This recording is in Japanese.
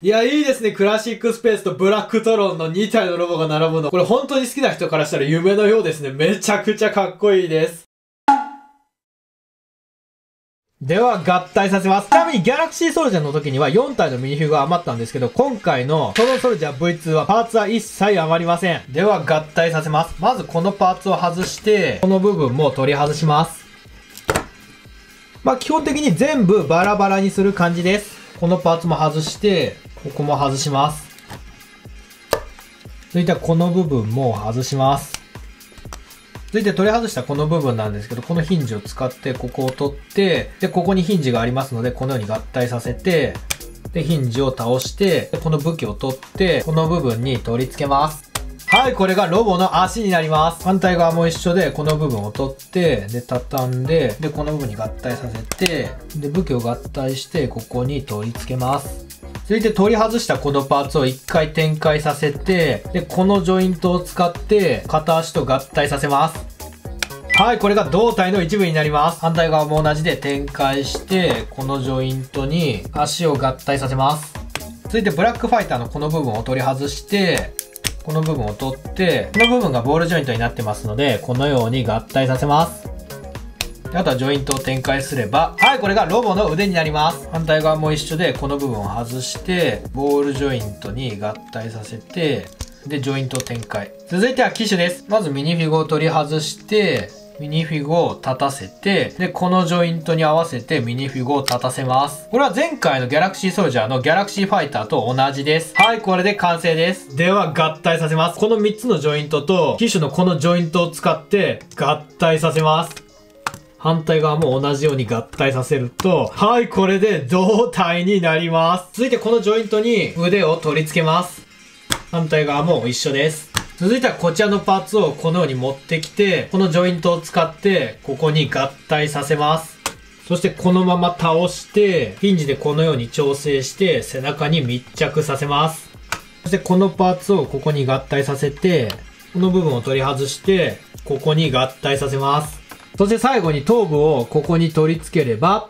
いや、いいですね。クラシックスペースとブラックトロンの2体のロボが並ぶの。これ本当に好きな人からしたら夢のようですね。めちゃくちゃかっこいいです。では、合体させます。ちなみに、ギャラクシーソルジャーの時には4体のミニフィグが余ったんですけど、今回のトロソルジャー V2 はパーツは一切余りません。では、合体させます。まずこのパーツを外して、この部分も取り外します。まあ、基本的に全部バラバラにする感じです。このパーツも外して、ここも外します。続いてはこの部分も外します。続いて取り外したこの部分なんですけど、このヒンジを使ってここを取って、で、ここにヒンジがありますので、このように合体させて、で、ヒンジを倒して、この武器を取って、この部分に取り付けます。はい、これがロボの足になります。反対側も一緒で、この部分を取って、で、畳んで、で、この部分に合体させて、で、武器を合体して、ここに取り付けます。続いて取り外したこのパーツを一回展開させて、で、このジョイントを使って片足と合体させます。はい、これが胴体の一部になります。反対側も同じで展開して、このジョイントに足を合体させます。続いてブラックファイターのこの部分を取り外して、この部分を取って、この部分がボールジョイントになってますので、このように合体させます。あとはジョイントを展開すれば、はい、これがロボの腕になります。反対側も一緒で、この部分を外して、ボールジョイントに合体させて、で、ジョイントを展開。続いては機首です。まずミニフィグを取り外して、ミニフィグを立たせて、で、このジョイントに合わせてミニフィグを立たせます。これは前回のギャラクシーソルジャーのギャラクシーファイターと同じです。はい、これで完成です。では、合体させます。この3つのジョイントと、機首のこのジョイントを使って合体させます。反対側も同じように合体させると、はい、これで胴体になります。続いてこのジョイントに腕を取り付けます。反対側も一緒です。続いてはこちらのパーツをこのように持ってきて、このジョイントを使ってここに合体させます。そしてこのまま倒して、ヒンジでこのように調整して背中に密着させます。そしてこのパーツをここに合体させて、この部分を取り外して、ここに合体させます。そして最後に頭部をここに取り付ければ、